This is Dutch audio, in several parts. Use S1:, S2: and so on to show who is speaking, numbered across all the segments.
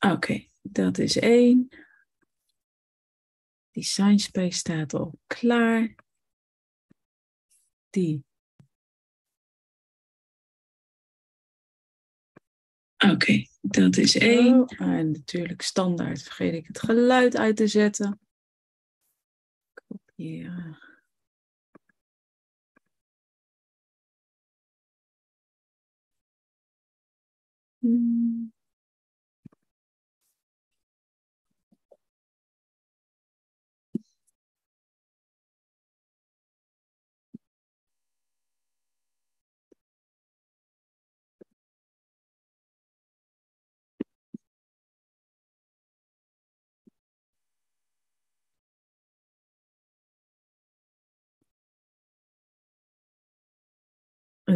S1: Oké, dat is één. Design Space staat al klaar. Die. Oké, dat is één. En natuurlijk standaard vergeet ik het geluid uit te zetten. Kopiëren. Hmm.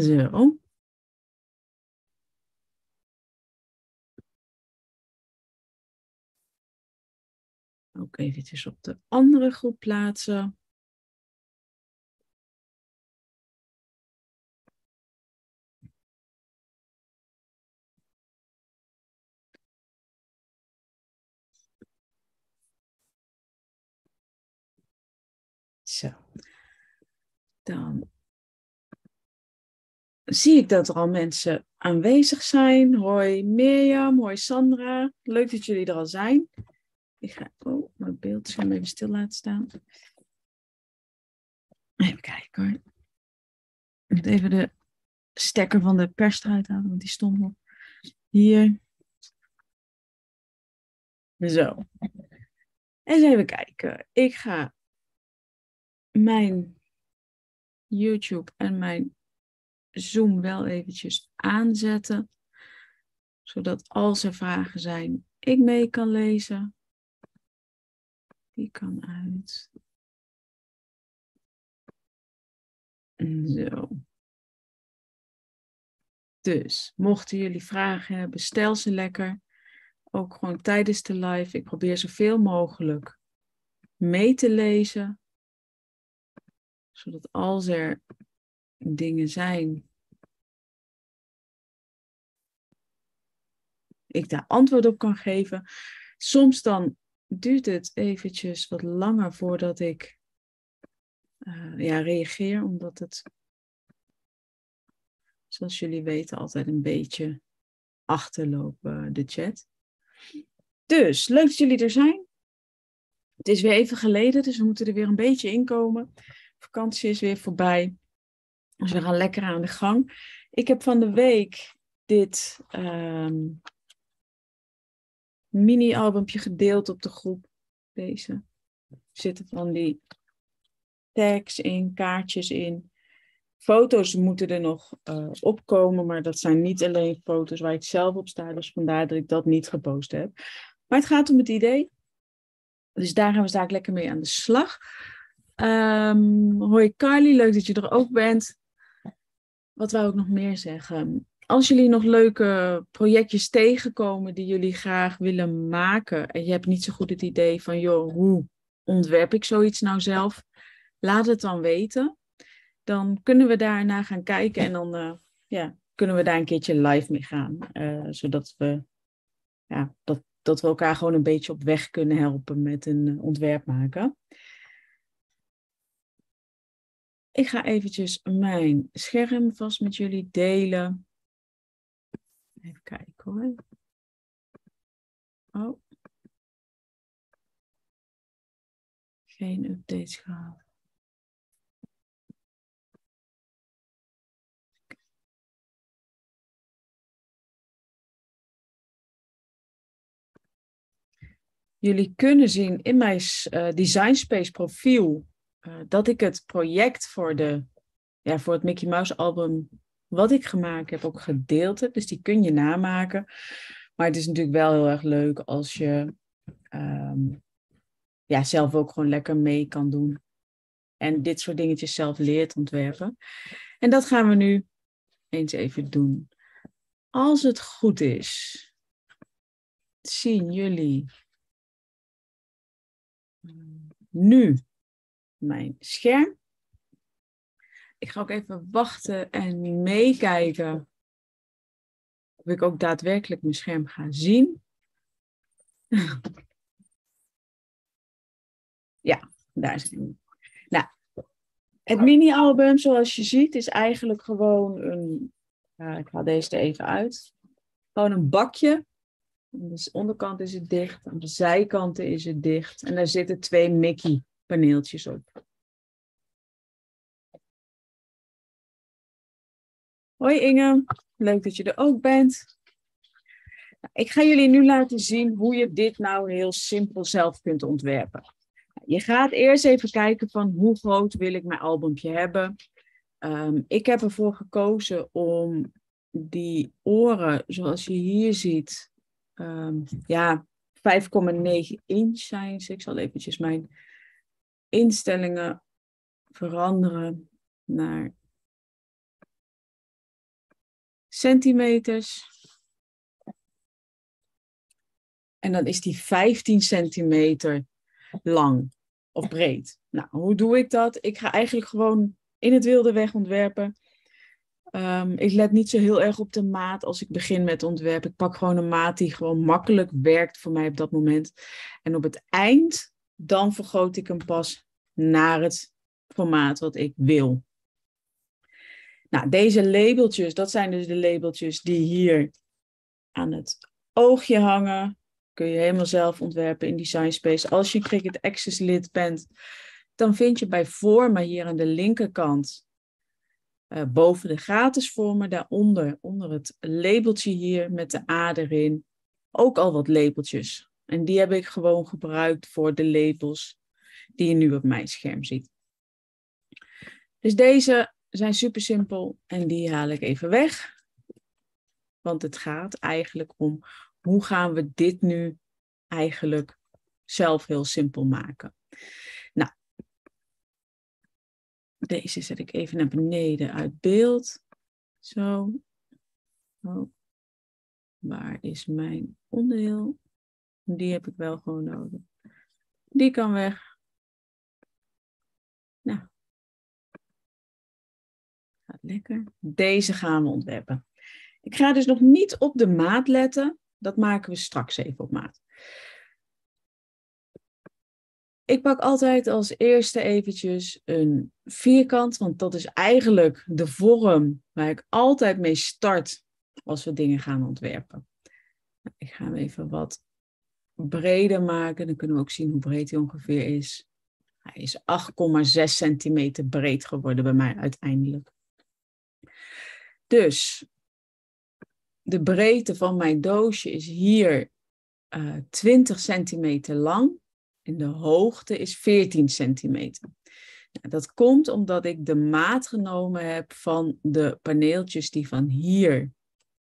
S1: Zo. Ook eventjes op de andere groep plaatsen. Zo. Dan zie ik dat er al mensen aanwezig zijn. Hoi Mirjam, hoi Sandra. Leuk dat jullie er al zijn. Ik ga oh, mijn beeldscherm even stil laten staan. Even kijken hoor. Ik moet even de stekker van de pers eruit halen, want die stond nog hier. Zo. Eens even kijken. Ik ga mijn YouTube en mijn Zoom wel eventjes aanzetten. Zodat als er vragen zijn, ik mee kan lezen. Die kan uit. Zo. Dus, mochten jullie vragen hebben, stel ze lekker. Ook gewoon tijdens de live. Ik probeer zoveel mogelijk mee te lezen. Zodat als er dingen zijn, ik daar antwoord op kan geven. Soms dan duurt het eventjes wat langer voordat ik uh, ja, reageer, omdat het, zoals jullie weten, altijd een beetje achterlopen de chat. Dus, leuk dat jullie er zijn. Het is weer even geleden, dus we moeten er weer een beetje inkomen. Vakantie is weer voorbij. Dus we gaan lekker aan de gang. Ik heb van de week dit um, mini-albumpje gedeeld op de groep. Deze. Zitten van die tags in, kaartjes in. Foto's moeten er nog uh, opkomen, maar dat zijn niet alleen foto's waar ik zelf op sta. Dus vandaar dat ik dat niet gepost heb. Maar het gaat om het idee. Dus daar gaan we straks lekker mee aan de slag. Um, hoi Carly, leuk dat je er ook bent. Wat wou ik nog meer zeggen? Als jullie nog leuke projectjes tegenkomen die jullie graag willen maken en je hebt niet zo goed het idee van, joh, hoe ontwerp ik zoiets nou zelf? Laat het dan weten. Dan kunnen we daarna gaan kijken en dan uh, ja, kunnen we daar een keertje live mee gaan. Uh, zodat we, ja, dat, dat we elkaar gewoon een beetje op weg kunnen helpen met een ontwerp maken. Ik ga eventjes mijn scherm vast met jullie delen. Even kijken hoor. Oh. Geen updates gehad. Jullie kunnen zien in mijn uh, Design Space profiel uh, dat ik het project voor, de, ja, voor het Mickey Mouse album wat ik gemaakt heb ook gedeeld heb. Dus die kun je namaken. Maar het is natuurlijk wel heel erg leuk als je um, ja, zelf ook gewoon lekker mee kan doen. En dit soort dingetjes zelf leert ontwerpen. En dat gaan we nu eens even doen. Als het goed is, zien jullie nu mijn scherm. Ik ga ook even wachten en meekijken of ik ook daadwerkelijk mijn scherm ga zien. ja, daar zijn we. Nou, het mini-album, zoals je ziet, is eigenlijk gewoon een. ik haal deze er even uit. Gewoon een bakje. Aan de onderkant is het dicht, aan de zijkanten is het dicht. En daar zitten twee Mickey-paneeltjes op. Hoi Inge, leuk dat je er ook bent. Ik ga jullie nu laten zien hoe je dit nou heel simpel zelf kunt ontwerpen. Je gaat eerst even kijken van hoe groot wil ik mijn albumpje hebben. Ehm, ik heb ervoor gekozen om die oren, zoals je hier ziet, um, ja, 5,9 inch zijn Ik zal eventjes mijn instellingen veranderen naar centimeters. En dan is die 15 centimeter lang of breed. Nou, hoe doe ik dat? Ik ga eigenlijk gewoon in het wilde weg ontwerpen. Um, ik let niet zo heel erg op de maat als ik begin met ontwerpen. Ik pak gewoon een maat die gewoon makkelijk werkt voor mij op dat moment. En op het eind, dan vergroot ik hem pas naar het formaat wat ik wil. Nou, deze labeltjes, dat zijn dus de labeltjes die hier aan het oogje hangen. Kun je helemaal zelf ontwerpen in Design Space. Als je Cricut Access lid bent, dan vind je bij vormen hier aan de linkerkant, uh, boven de gratis vormen, daaronder, onder het labeltje hier met de A erin, ook al wat labeltjes. En die heb ik gewoon gebruikt voor de labels die je nu op mijn scherm ziet. Dus deze zijn super simpel en die haal ik even weg. Want het gaat eigenlijk om hoe gaan we dit nu eigenlijk zelf heel simpel maken. Nou, deze zet ik even naar beneden uit beeld. Zo. Oh. Waar is mijn onderdeel? Die heb ik wel gewoon nodig. Die kan weg. Lekker. Deze gaan we ontwerpen. Ik ga dus nog niet op de maat letten. Dat maken we straks even op maat. Ik pak altijd als eerste eventjes een vierkant, want dat is eigenlijk de vorm waar ik altijd mee start als we dingen gaan ontwerpen. Ik ga hem even wat breder maken, dan kunnen we ook zien hoe breed hij ongeveer is. Hij is 8,6 centimeter breed geworden bij mij uiteindelijk. Dus de breedte van mijn doosje is hier uh, eh, 20 centimeter lang en de hoogte is 14 centimeter. Nou, dat komt omdat ik de maat genomen heb van de paneeltjes die van hier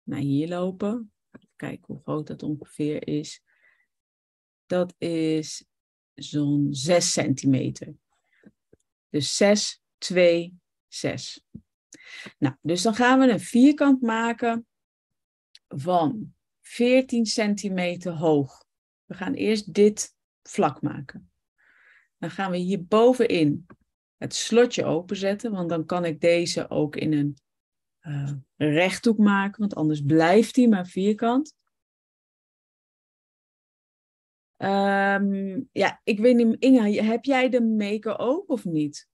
S1: naar hier lopen. Kijk hoe groot dat ongeveer is. Dat is zo'n 6 centimeter. Dus 6, 2, 6. Nou, dus dan gaan we een vierkant maken van 14 centimeter hoog. We gaan eerst dit vlak maken. Dan gaan we hier bovenin het slotje openzetten, want dan kan ik deze ook in een uh, rechthoek maken, want anders blijft hij maar vierkant. Um, ja, ik weet niet, Inge, heb jij de maker ook of niet?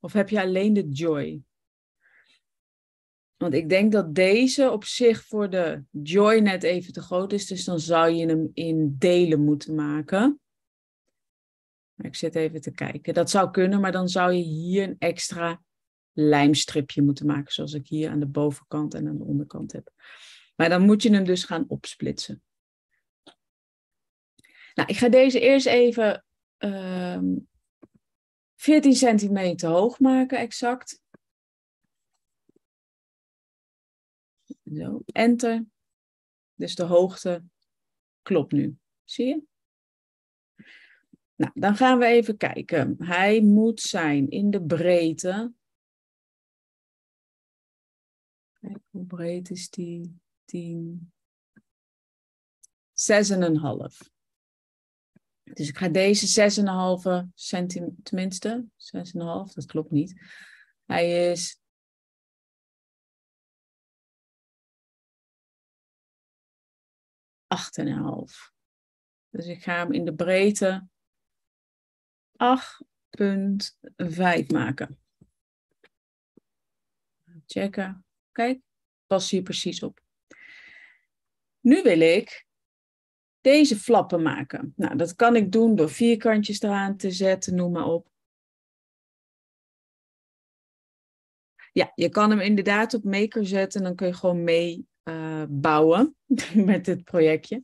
S1: Of heb je alleen de Joy? Want ik denk dat deze op zich voor de Joy net even te groot is. Dus dan zou je hem in delen moeten maken. Ik zit even te kijken. Dat zou kunnen, maar dan zou je hier een extra lijmstripje moeten maken. Zoals ik hier aan de bovenkant en aan de onderkant heb. Maar dan moet je hem dus gaan opsplitsen. Nou, ik ga deze eerst even uh, ehm, 14 centimeter hoog maken, exact. Zo, enter. Dus de hoogte klopt nu. Zie je? Nou, dan gaan we even kijken. Hij moet zijn in de breedte. Kijk, hoe breed is die? 10. 6,5. Dus ik ga deze 6,5 centimeter, tenminste, 6,5, dat klopt niet. Hij is 8,5. Dus ik ga hem in de breedte 8,5 maken. Checken. Kijk, past hier precies op. Nu wil ik deze flappen maken. Nou, dat kan ik doen door vierkantjes eraan te zetten, noem maar op. Ja, je kan hem inderdaad op maker zetten en dan kun je gewoon mee uh, bouwen met dit projectje.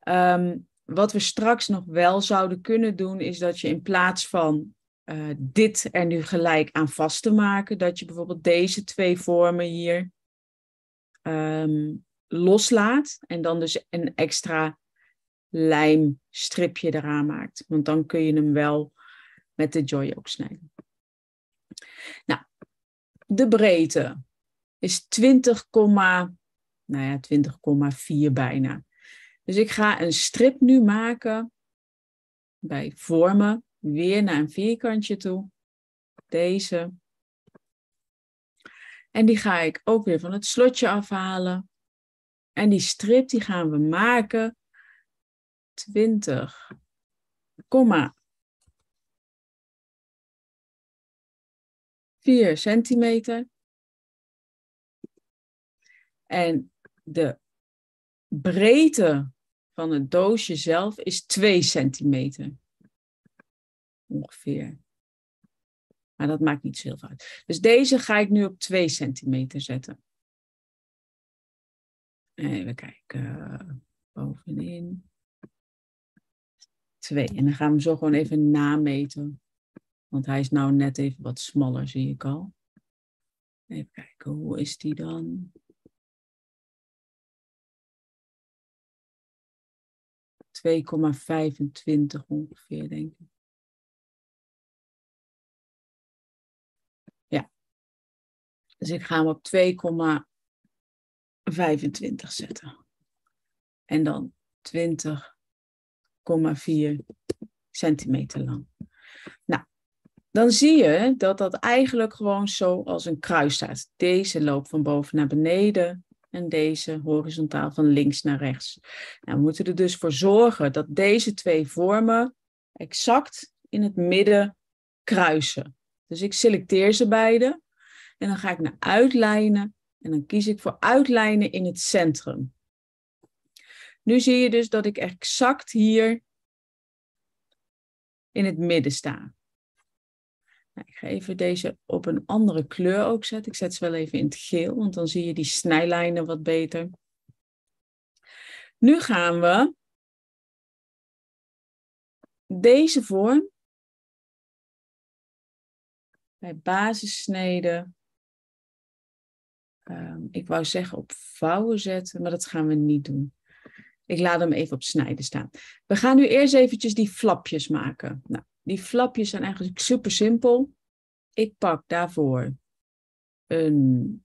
S1: Ehm, wat we straks nog wel zouden kunnen doen, is dat je in plaats van uh, dit er nu gelijk aan vast te maken, dat je bijvoorbeeld deze twee vormen hier um, loslaat en dan dus een extra lijmstripje eraan maakt. Want dan kun je hem wel met de joy ook snijden. Nou, de breedte is 20, nou ja, 20,4 bijna. Dus ik ga een strip nu maken bij vormen, weer naar een vierkantje toe. Deze. En die ga ik ook weer van het slotje afhalen. En die strip die gaan we maken 20, 4 centimeter. En de breedte van het doosje zelf is 2 centimeter. Ongeveer. Maar dat maakt niet zoveel uit. Dus deze ga ik nu op 2 centimeter zetten. Even kijken. Bovenin. 2. En dan gaan we zo gewoon even nameten. Want hij is nou net even wat smaller, zie ik al. Even kijken, hoe is die dan? 2,25 ongeveer, denk ik. Ja. Dus ik ga hem op 2,25 zetten. En dan 20,4 centimeter lang. Nou, dan zie je dat dat eigenlijk gewoon zo als een kruis staat. Deze loopt van boven naar beneden en deze horizontaal van links naar rechts. Nou, we moeten er dus voor zorgen dat deze twee vormen exact in het midden kruisen. Dus ik selecteer ze beide en dan ga ik naar uitlijnen en dan kies ik voor uitlijnen in het centrum. Nu zie je dus dat ik exact hier in het midden sta. Nou, ik ga even deze op een andere kleur ook zetten. Ik zet ze wel even in het geel, want dan zie je die snijlijnen wat beter. Nu gaan we deze vorm bij basissneden, um, ik wou zeggen op vouwen zetten, maar dat gaan we niet doen. Ik laat hem even op snijden staan. We gaan nu eerst eventjes die flapjes maken. Nou, die flapjes zijn eigenlijk super simpel. Ik pak daarvoor een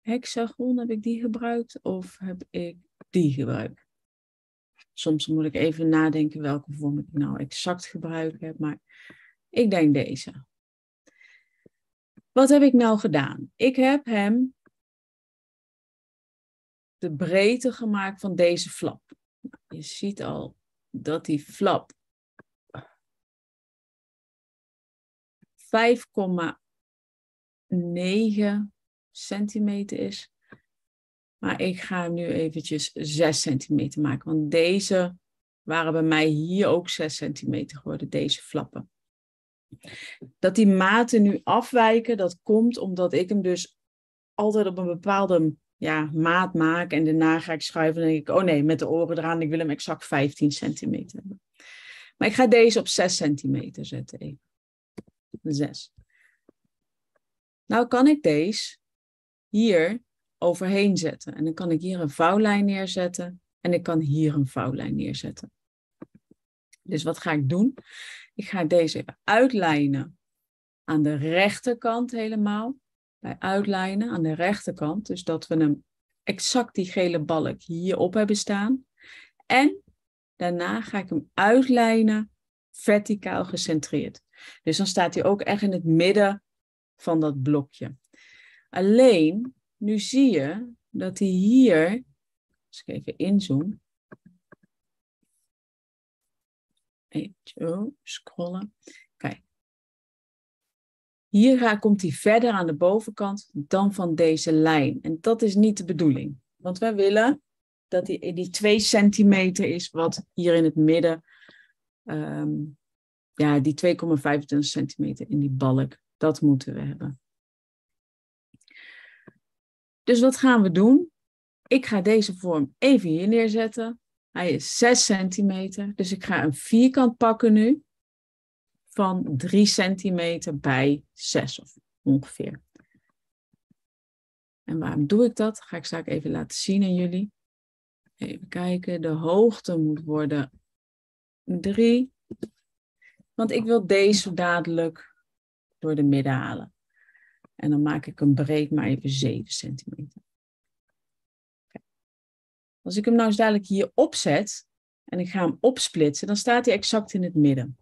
S1: hexagon, heb ik die gebruikt of heb ik die gebruikt? Soms moet ik even nadenken welke vorm ik nou exact gebruikt heb, maar ik denk deze. Wat heb ik nou gedaan? Ik heb hem de breedte gemaakt van deze flap. Nou, je ziet al dat die flap 5,9 centimeter is. Maar ik ga hem nu eventjes 6 centimeter maken. Want deze waren bij mij hier ook 6 centimeter geworden, deze flappen. Dat die maten nu afwijken, dat komt omdat ik hem dus altijd op een bepaalde ja, maat maak. En daarna ga ik schuiven en denk ik, oh nee, met de oren eraan, ik wil hem exact 15 centimeter hebben. Maar ik ga deze op 6 centimeter zetten even. 6. Nou kan ik deze hier overheen zetten. En dan kan ik hier een vouwlijn neerzetten. En ik kan hier een vouwlijn neerzetten. Dus wat ga ik doen? Ik ga deze even uitlijnen aan de rechterkant helemaal bij uitlijnen aan de rechterkant. Dus dat we hem exact die gele balk hierop hebben staan. En daarna ga ik hem uitlijnen verticaal gecentreerd. Dus dan staat hij ook echt in het midden van dat blokje. Alleen, nu zie je dat hij hier, als ik even inzoom, Even oh, scrollen. Hier komt hij verder aan de bovenkant dan van deze lijn. En dat is niet de bedoeling. Want wij willen dat die, die 2 centimeter is wat hier in het midden, ehm, ja, die 2,25 centimeter in die balk, dat moeten we hebben. Dus wat gaan we doen? Ik ga deze vorm even hier neerzetten. Hij is 6 centimeter, dus ik ga een vierkant pakken nu van 3 centimeter bij 6 of ongeveer. En waarom doe ik dat? Ga ik straks even laten zien aan jullie. Even kijken, de hoogte moet worden 3. Want ik wil deze dadelijk door de midden halen. En dan maak ik hem breed maar even 7 centimeter. Als ik hem nou eens dadelijk hier opzet en ik ga hem opsplitsen, dan staat hij exact in het midden.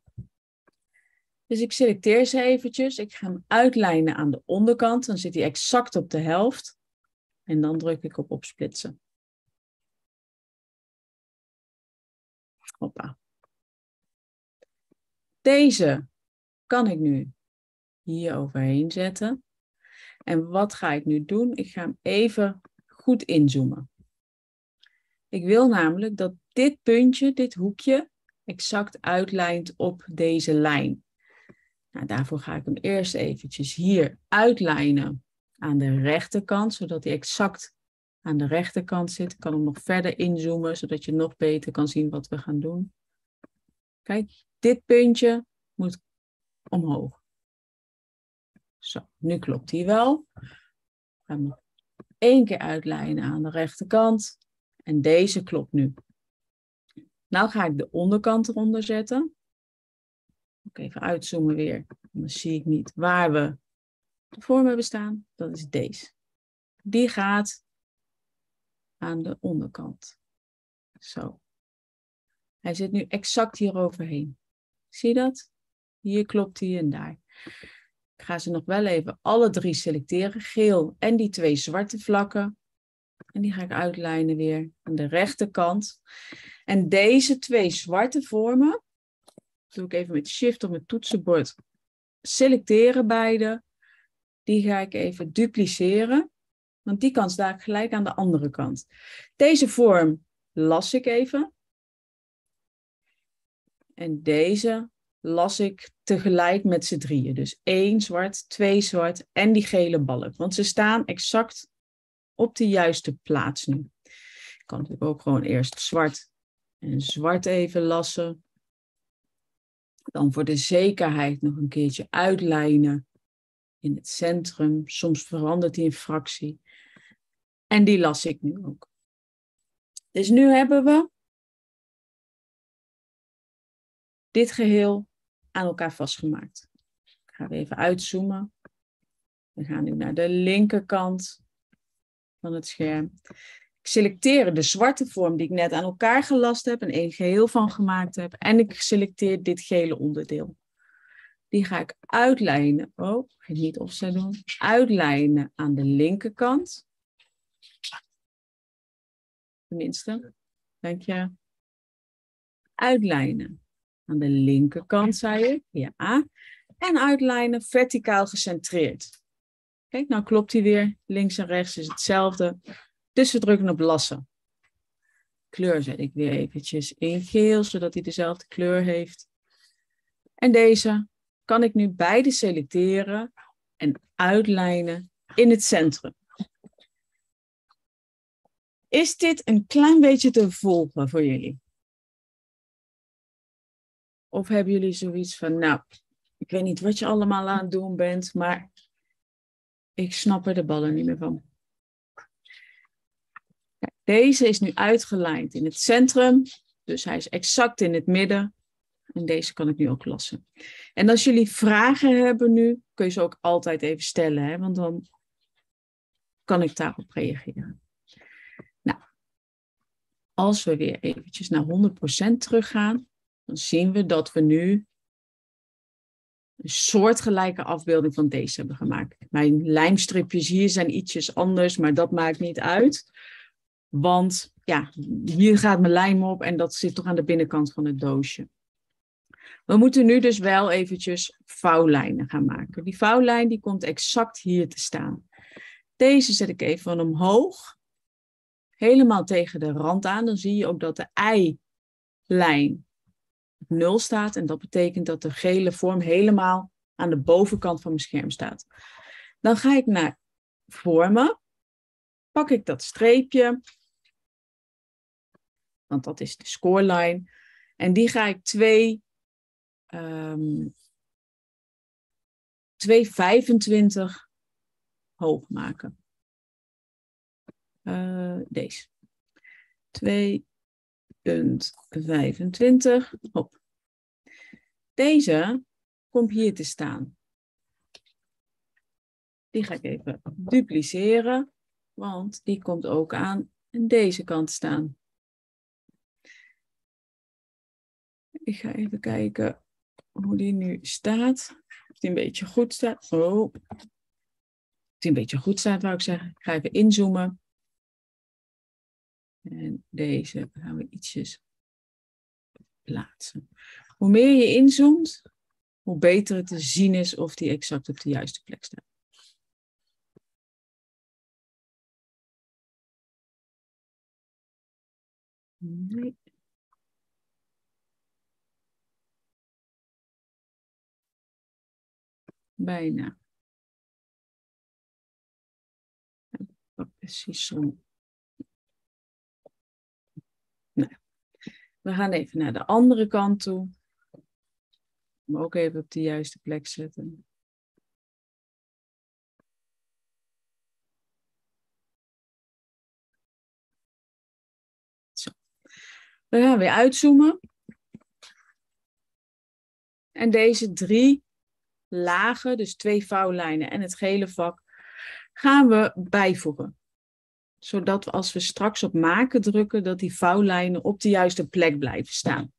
S1: Dus ik selecteer ze eventjes. Ik ga hem uitlijnen aan de onderkant. Dan zit hij exact op de helft. En dan druk ik op opsplitsen. Hoppa. Deze kan ik nu hier overheen zetten. En wat ga ik nu doen? Ik ga hem even goed inzoomen. Ik wil namelijk dat dit puntje, dit hoekje, exact uitlijnt op deze lijn. Nou, daarvoor ga ik hem eerst eventjes hier uitlijnen aan de rechterkant, zodat hij exact aan de rechterkant zit. Ik kan hem nog verder inzoomen, zodat je nog beter kan zien wat we gaan doen. Kijk, dit puntje moet omhoog. Zo, nu klopt hij wel. Ik ga hem één keer uitlijnen aan de rechterkant. En deze klopt nu. Nou ga ik de onderkant eronder zetten. Even uitzoomen weer. Dan zie ik niet waar we voor me hebben staan. Dat is deze. Die gaat aan de onderkant. Zo. Hij zit nu exact hier overheen. Zie je dat? Hier klopt hij en daar. Ik ga ze nog wel even alle drie selecteren. Geel en die twee zwarte vlakken. En die ga ik uitlijnen weer aan de rechterkant. En deze twee zwarte vormen, doe ik even met shift op mijn toetsenbord, selecteren beide. Die ga ik even dupliceren, want die kant sta ik gelijk aan de andere kant. Deze vorm las ik even. En deze las ik tegelijk met z'n drieën. Dus één zwart, twee zwart en die gele balk. Want ze staan exact op de juiste plaats nu. Ik kan natuurlijk ook gewoon eerst zwart en zwart even lassen. Dan voor de zekerheid nog een keertje uitlijnen in het centrum. Soms verandert die in fractie. En die las ik nu ook. Dus nu hebben we dit geheel aan elkaar vastgemaakt. Ik ga even uitzoomen. We gaan nu naar de linkerkant van het scherm. Ik selecteer de zwarte vorm die ik net aan elkaar gelast heb en één geheel van gemaakt heb. En ik selecteer dit gele onderdeel. Die ga ik uitlijnen. Oh, ik niet offset doen. Uitlijnen aan de linkerkant. Tenminste. Dank je. Uitlijnen aan de linkerkant, zei je. Ja. En uitlijnen verticaal gecentreerd. Kijk, nou klopt hij weer. Links en rechts is hetzelfde. Dus we drukken op lassen. Kleur zet ik weer eventjes in geel, zodat hij dezelfde kleur heeft. En deze kan ik nu beide selecteren en uitlijnen in het centrum. Is dit een klein beetje te volgen voor jullie? Of hebben jullie zoiets van, nou, ik weet niet wat je allemaal aan het doen bent, maar ik snap er de ballen niet meer van. Deze is nu uitgelijnd in het centrum, dus hij is exact in het midden. En deze kan ik nu ook lassen. En als jullie vragen hebben nu, kun je ze ook altijd even stellen, hè? want dan kan ik daarop reageren. Nou, als we weer eventjes naar 100% teruggaan, dan zien we dat we nu een soortgelijke afbeelding van deze hebben gemaakt. Mijn lijmstripjes hier zijn ietsjes anders, maar dat maakt niet uit. Want ja, hier gaat mijn lijm op en dat zit toch aan de binnenkant van het doosje. We moeten nu dus wel eventjes vouwlijnen gaan maken. Die vouwlijn die komt exact hier te staan. Deze zet ik even omhoog. Helemaal tegen de rand aan. Dan zie je ook dat de ei-lijn op nul staat. En dat betekent dat de gele vorm helemaal aan de bovenkant van mijn scherm staat. Dan ga ik naar vormen. Pak ik dat streepje. Want dat is de scoreline. En die ga ik twee, um, 225 hoog maken. Uh, deze. 2,25. Hop. Deze komt hier te staan. Die ga ik even dupliceren, want die komt ook aan deze kant staan. Ik ga even kijken hoe die nu staat. Of die een beetje goed staat. Oh. Of die een beetje goed staat, wou ik zeggen. Ik ga even inzoomen. En deze gaan we ietsjes plaatsen. Hoe meer je inzoomt, hoe beter het te zien is of die exact op de juiste plek staat. Nee. Bijna. Precies zo. Nou, we gaan even naar de andere kant toe. Maar ook even op de juiste plek zetten. Zo. We gaan weer uitzoomen. En deze drie lagen, dus twee vouwlijnen en het gele vak, gaan we bijvoegen. Zodat we als we straks op maken drukken, dat die vouwlijnen op de juiste plek blijven staan.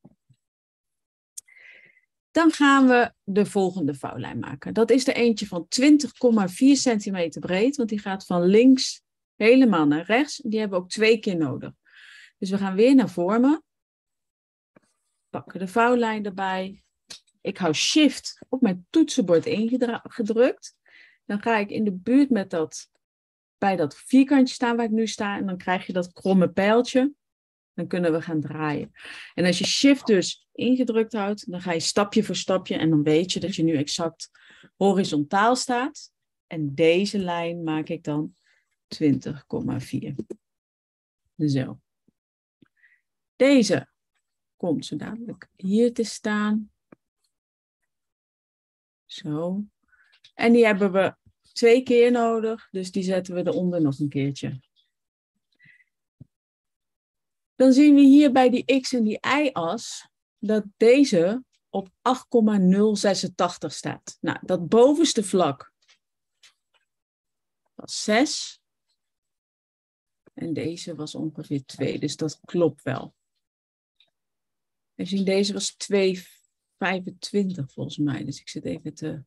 S1: Dan gaan we de volgende vouwlijn maken. Dat is er eentje van 20,4 centimeter breed, want die gaat van links helemaal naar rechts. Die hebben we ook twee keer nodig. Dus we gaan weer naar vormen. Pakken de vouwlijn erbij. Ik hou shift op mijn toetsenbord ingedrukt. Dan ga ik in de buurt met dat, bij dat vierkantje staan waar ik nu sta. En dan krijg je dat kromme pijltje. Dan kunnen we gaan draaien. En als je shift dus ingedrukt houdt, dan ga je stapje voor stapje. En dan weet je dat je nu exact horizontaal staat. En deze lijn maak ik dan 20,4. Zo. Deze komt zo dadelijk hier te staan. Zo. En die hebben we twee keer nodig, dus die zetten we eronder nog een keertje. Dan zien we hier bij die x en die y-as dat deze op 8,086 staat. Nou, dat bovenste vlak was 6. En deze was ongeveer 2, dus dat klopt wel. We zien, deze was 2,25 volgens mij. Dus ik zit even te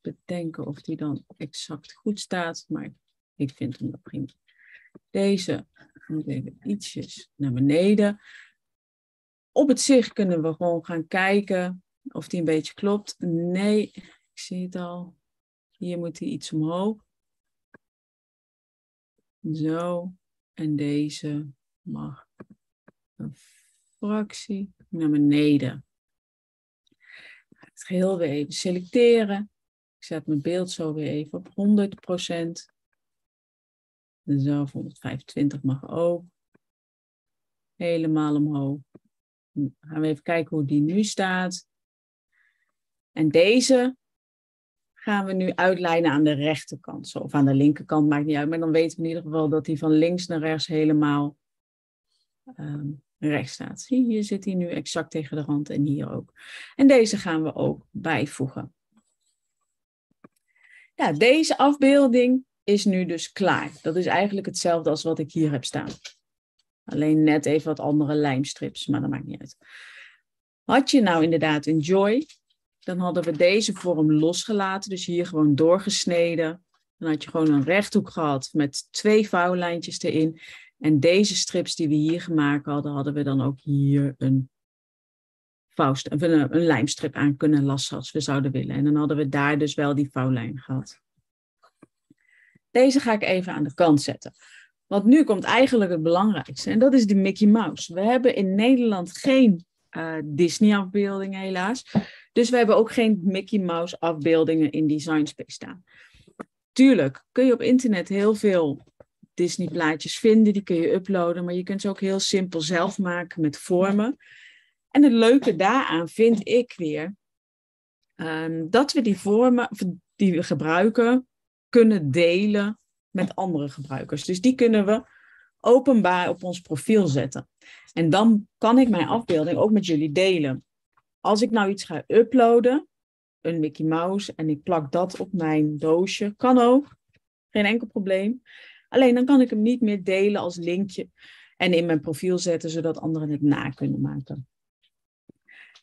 S1: bedenken of die dan exact goed staat. Maar ik vind hem wel prima. Deze moet even ietsjes naar beneden. Op het zicht kunnen we gewoon gaan kijken of die een beetje klopt. Nee, ik zie het al. Hier moet hij iets omhoog. Zo. En deze mag een fractie naar beneden. Geheel weer even selecteren. Ik zet mijn beeld zo weer even op 100%. Zo, 125 mag ook. Helemaal omhoog. Gaan we even kijken hoe die nu staat. En deze gaan we nu uitlijnen aan de rechterkant. Of aan de linkerkant, maakt niet uit. Maar dan weten we in ieder geval dat die van links naar rechts helemaal um, rechts staat. Zie, hier zit hij nu exact tegen de rand en hier ook. En deze gaan we ook bijvoegen. Ja, deze afbeelding is nu dus klaar. Dat is eigenlijk hetzelfde als wat ik hier heb staan. Alleen net even wat andere lijmstrips, maar dat maakt niet uit. Had je nou inderdaad een joy, dan hadden we deze vorm losgelaten, dus hier gewoon doorgesneden. Dan had je gewoon een rechthoek gehad met twee vouwlijntjes erin. En deze strips die we hier gemaakt hadden, hadden we dan ook hier een vouwst, een, een lijmstrip aan kunnen lassen als we zouden willen. En dan hadden we daar dus wel die vouwlijn gehad. Deze ga ik even aan de kant zetten. Want nu komt eigenlijk het belangrijkste. En dat is de Mickey Mouse. We hebben in Nederland geen uh, Disney-afbeeldingen helaas. Dus we hebben ook geen Mickey Mouse afbeeldingen in Designspace staan. Tuurlijk kun je op internet heel veel Disney plaatjes vinden. Die kun je uploaden. Maar je kunt ze ook heel simpel zelf maken met vormen. En het leuke daaraan vind ik weer um, dat we die vormen die we gebruiken kunnen delen met andere gebruikers. Dus die kunnen we openbaar op ons profiel zetten. En dan kan ik mijn afbeelding ook met jullie delen. Als ik nou iets ga uploaden, een Mickey Mouse, en ik plak dat op mijn doosje, kan ook. Geen enkel probleem. Alleen dan kan ik hem niet meer delen als linkje en in mijn profiel zetten, zodat anderen het na kunnen maken.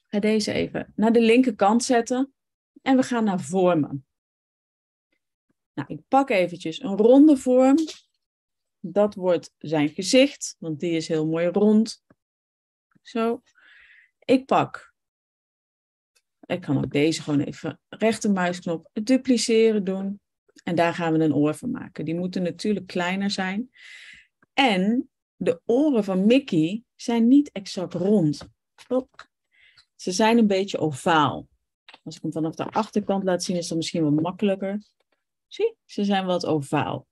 S1: Ga deze even naar de linkerkant zetten en we gaan naar vormen. Nou, ik pak eventjes een ronde vorm. Dat wordt zijn gezicht, want die is heel mooi rond. Zo. Ik pak. Ik kan ook deze gewoon even rechtermuisknop dupliceren doen. En daar gaan we een oor van maken. Die moeten natuurlijk kleiner zijn. En de oren van Mickey zijn niet exact rond. Ze zijn een beetje ovaal. Als ik hem vanaf de achterkant laat zien, is dat misschien wat makkelijker. Zie, ze zijn wat ovaal.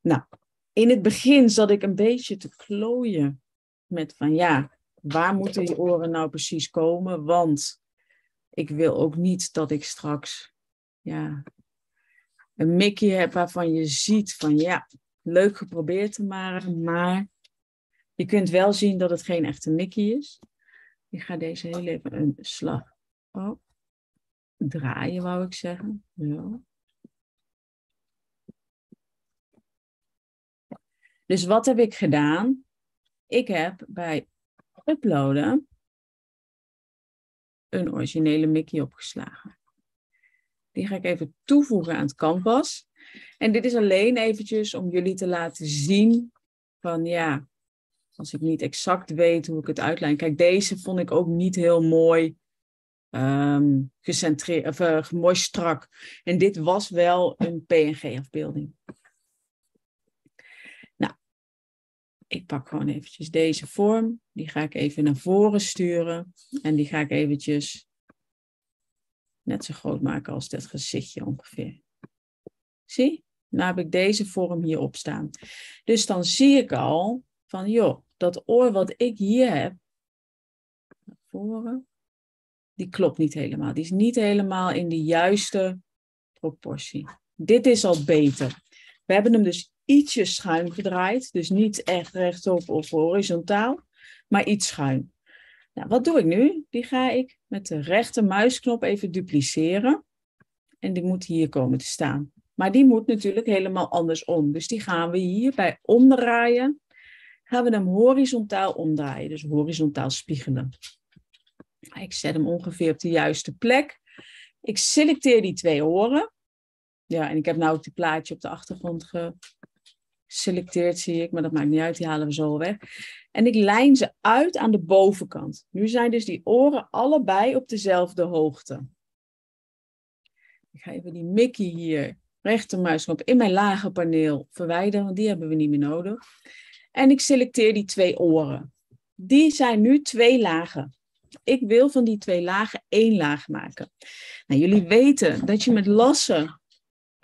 S1: Nou, in het begin zat ik een beetje te klooien met van ja, waar moeten die oren nou precies komen? Want ik wil ook niet dat ik straks ja, een Mickey heb waarvan je ziet van ja, leuk geprobeerd te maken, maar je kunt wel zien dat het geen echte Mickey is. Ik ga deze heel even een slag oh, draaien, wou ik zeggen. Dus wat heb ik gedaan? Ik heb bij uploaden een originele Mickey opgeslagen. Die ga ik even toevoegen aan het canvas. En dit is alleen eventjes om jullie te laten zien van ja, als ik niet exact weet hoe ik het uitlijn. Kijk, deze vond ik ook niet heel mooi um, gecentreerd, of uh, mooi strak. En dit was wel een PNG-afbeelding. ik pak gewoon eventjes deze vorm. Die ga ik even naar voren sturen. En die ga ik eventjes net zo groot maken als dat gezichtje ongeveer. Zie? Nou heb ik deze vorm hierop staan. Dus dan zie ik al van, joh, dat oor wat ik hier heb, naar voren, die klopt niet helemaal. Die is niet helemaal in de juiste proportie. Dit is al beter. We hebben hem dus ietsje schuin gedraaid. Dus niet echt rechtop of horizontaal, maar iets schuin. Nou, wat doe ik nu? Die ga ik met de rechter muisknop even dupliceren. En die moet hier komen te staan. Maar die moet natuurlijk helemaal andersom. Dus die gaan we hier bij omdraaien. Gaan we hem horizontaal omdraaien. Dus horizontaal spiegelen. Ik zet hem ongeveer op de juiste plek. Ik selecteer die twee oren. Ja, en ik heb nou ook die plaatje op de achtergrond geselecteerd, zie ik, maar dat maakt niet uit, die halen we zo weg. En ik lijn ze uit aan de bovenkant. Nu zijn dus die oren allebei op dezelfde hoogte. Ik ga even die Mickey hier, rechtermuisknop, in mijn lage paneel verwijderen, want die hebben we niet meer nodig. En ik selecteer die twee oren. Die zijn nu twee lagen. Ik wil van die twee lagen één laag maken. Nou, jullie weten dat je met lassen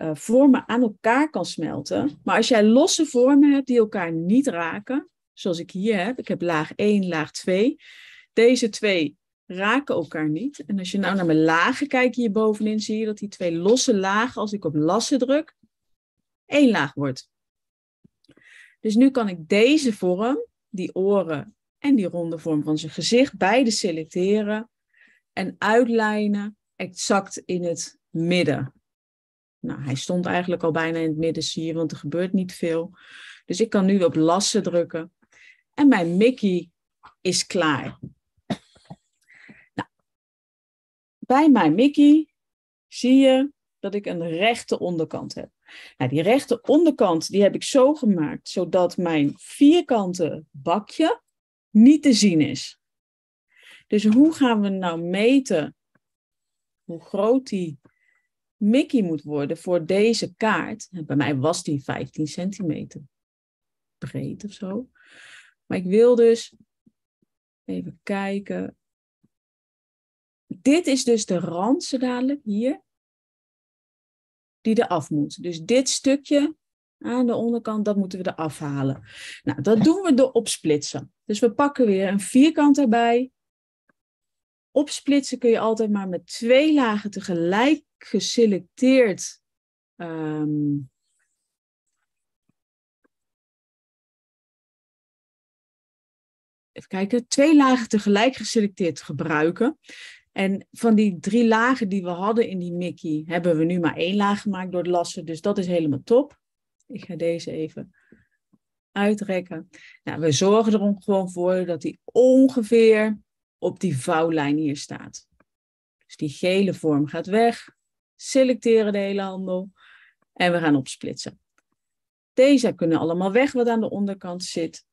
S1: uh, vormen aan elkaar kan smelten. Maar als jij losse vormen hebt die elkaar niet raken, zoals ik hier heb, ik heb laag 1, laag 2. Deze twee raken elkaar niet. En als je nou naar mijn lagen kijkt hier bovenin, zie je dat die twee losse lagen, als ik op lassen druk, één laag wordt. Dus nu kan ik deze vorm, die oren en die ronde vorm van zijn gezicht, beide selecteren en uitlijnen exact in het midden. Nou, hij stond eigenlijk al bijna in het midden, zie je, want er gebeurt niet veel. Dus ik kan nu op lassen drukken. En mijn Mickey is klaar. Nou, bij mijn Mickey zie je dat ik een rechte onderkant heb. Nou, die rechte onderkant die heb ik zo gemaakt, zodat mijn vierkante bakje niet te zien is. Dus hoe gaan we nou meten hoe groot die Mickey moet worden voor deze kaart? Bij mij was die 15 centimeter breed of zo. Maar ik wil dus even kijken. Dit is dus de rand zo dadelijk hier. Die eraf moet. Dus dit stukje aan de onderkant, dat moeten we eraf halen. Nou, dat doen we door opsplitsen. Dus we pakken weer een vierkant erbij. Opsplitsen kun je altijd maar met twee lagen tegelijk geselecteerd um, even kijken, twee lagen tegelijk geselecteerd gebruiken. En van die drie lagen die we hadden in die Mickey, hebben we nu maar één laag gemaakt door het lassen. Dus dat is helemaal top. Ik ga deze even uitrekken. Nou, we zorgen er gewoon voor dat die ongeveer op die vouwlijn hier staat. Dus die gele vorm gaat weg. Selecteren de hele handel. En we gaan opsplitsen. Deze kunnen allemaal weg wat aan de onderkant zit.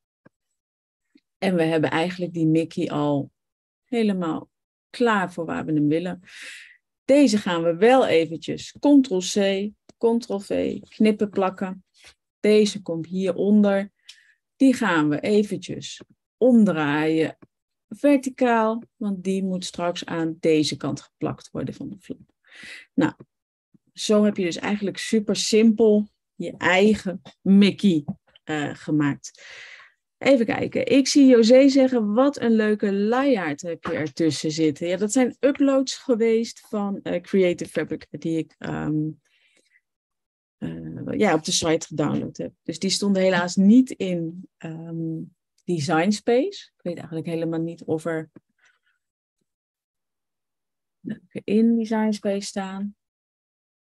S1: En we hebben eigenlijk die Mickey al helemaal klaar voor waar we hem willen. Deze gaan we wel eventjes Ctrl-C, Ctrl-V, knippen plakken. Deze komt hieronder. Die gaan we eventjes omdraaien verticaal, want die moet straks aan deze kant geplakt worden van de vlam. Nou, zo heb je dus eigenlijk super simpel je eigen Mickey uh, gemaakt. Even kijken. Ik zie José zeggen, wat een leuke layout heb je ertussen zitten. Ja, dat zijn uploads geweest van uh, Creative Fabric die ik um, uh, ja, op de site gedownload heb. Dus die stonden helaas niet in um, Design Space. Ik weet eigenlijk helemaal niet of er in Design Space staan.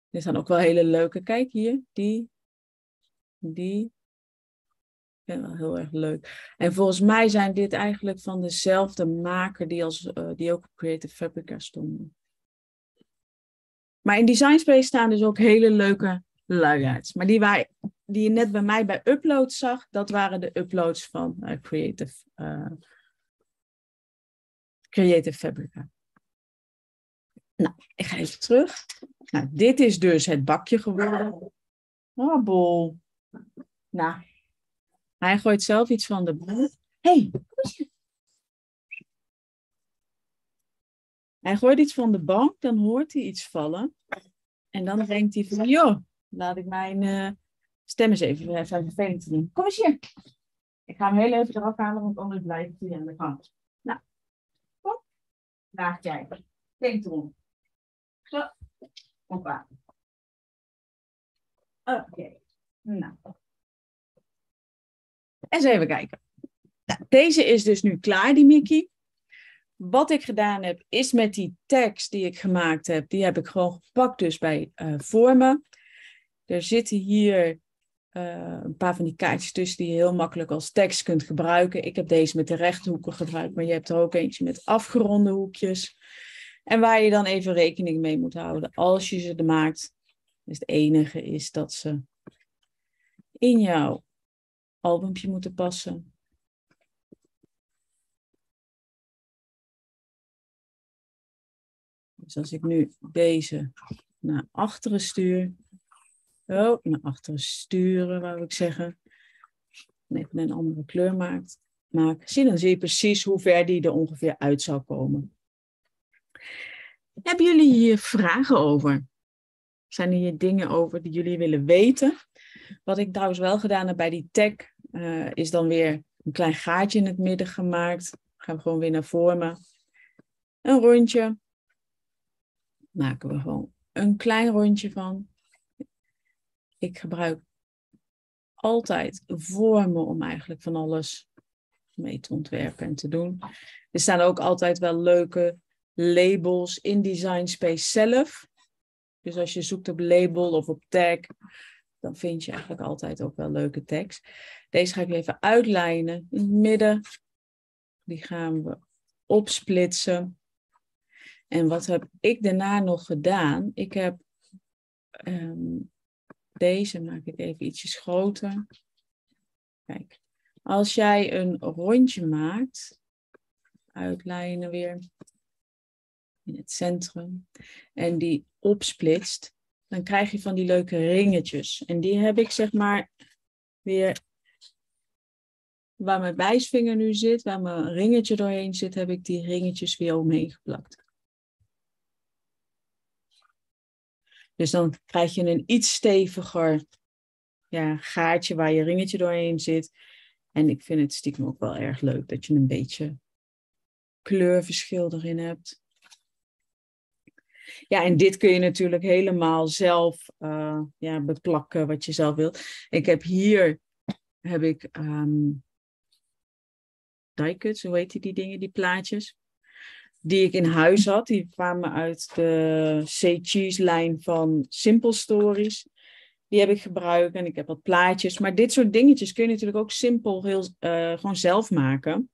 S1: Er staan ook wel hele leuke. Kijk hier, die, die, wel heel erg leuk. En volgens mij zijn dit eigenlijk van dezelfde maker die, als, uh, die ook op Creative Fabrica stonden. Maar in Design Space staan dus ook hele leuke layouts. Maar die, waar, die je net bij mij bij uploads zag, dat waren de uploads van uh, Creative, uh, Creative Fabrica. Nou, ik ga even terug. Nou, dit is dus het bakje geworden. Oh, bol. Nou, hij gooit zelf iets van de bank. hey, Hij gooit iets van de bank, dan hoort hij iets vallen. En dan denkt hij van, joh, laat ik mijn uh, stem eens even, even vervelend doen. Kom eens hier. Ik ga hem heel even eraf halen, want anders blijft hij aan de kant. Nou, kom. Laag jij. Denk erom. Zo. Oké. Okay. Nou. Eens even kijken. Nou, deze is dus nu klaar, die Mickey. Wat ik gedaan heb, is met die tekst die ik gemaakt heb, die heb ik gewoon gepakt dus bij uh, vormen. Er zitten hier uh, een paar van die kaartjes tussen die je heel makkelijk als tekst kunt gebruiken. Ik heb deze met de rechthoeken gebruikt, maar je hebt er ook eentje met afgeronde hoekjes. En waar je dan even rekening mee moet houden als je ze maakt. Dus het enige is dat ze in jouw albumpje moeten passen. Dus als ik nu deze naar achteren stuur. Oh, naar achteren sturen, wou ik zeggen. Even een andere kleur maakt, maak. Zie, dan zie je precies hoe ver die er ongeveer uit zou komen. Hebben jullie hier vragen over? Zijn er hier dingen over die jullie willen weten? Wat ik trouwens wel gedaan heb bij die tag, uh, is dan weer een klein gaatje in het midden gemaakt. Gaan we gewoon weer naar vormen. Een rondje. Maken we gewoon een klein rondje van. Ik gebruik altijd vormen om eigenlijk van alles mee te ontwerpen en te doen. Er staan ook altijd wel leuke labels in Design Space zelf. Dus als je zoekt op label of op tag, dan vind je eigenlijk altijd ook wel leuke tekst. Deze ga ik even uitlijnen in het midden. Die gaan we opsplitsen. En wat heb ik daarna nog gedaan? Ik heb um, deze maak ik even ietsjes groter. Kijk, als jij een rondje maakt uitlijnen weer in het centrum en die opsplitst, dan krijg je van die leuke ringetjes. En die heb ik zeg maar weer waar mijn wijsvinger nu zit, waar mijn ringetje doorheen zit, heb ik die ringetjes weer omheen geplakt. Dus dan krijg je een iets steviger ja, gaatje waar je ringetje doorheen zit. En ik vind het stiekem ook wel erg leuk dat je een beetje kleurverschil erin hebt. Ja, en dit kun je natuurlijk helemaal zelf uh, ja, beplakken wat je zelf wilt. Ik heb hier heb ik um, hoe heet die, die dingen, die plaatjes die ik in huis had. Die kwamen uit de C-Cheese lijn van Simple Stories. Die heb ik gebruikt en ik heb wat plaatjes. Maar dit soort dingetjes kun je natuurlijk ook simpel heel, uh, gewoon zelf maken.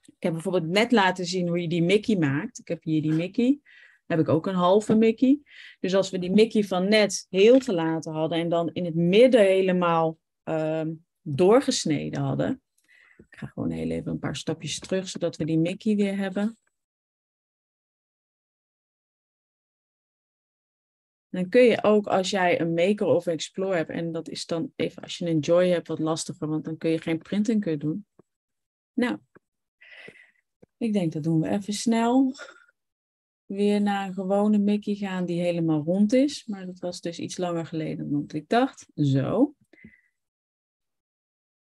S1: Ik heb bijvoorbeeld net laten zien hoe je die Mickey maakt. Ik heb hier die Mickey. Heb ik ook een halve Mickey. Dus als we die Mickey van net heel gelaten hadden en dan in het midden helemaal uh, doorgesneden hadden. Ik ga gewoon heel even een paar stapjes terug, zodat we die Mickey weer hebben. Dan kun je ook als jij een Maker of Explore hebt, en dat is dan even als je een Joy hebt wat lastiger, want dan kun je geen printing kunnen doen. Nou, ik denk dat doen we even snel. Weer naar een gewone Mickey gaan die helemaal rond is. Maar dat was dus iets langer geleden dan ik dacht. Zo.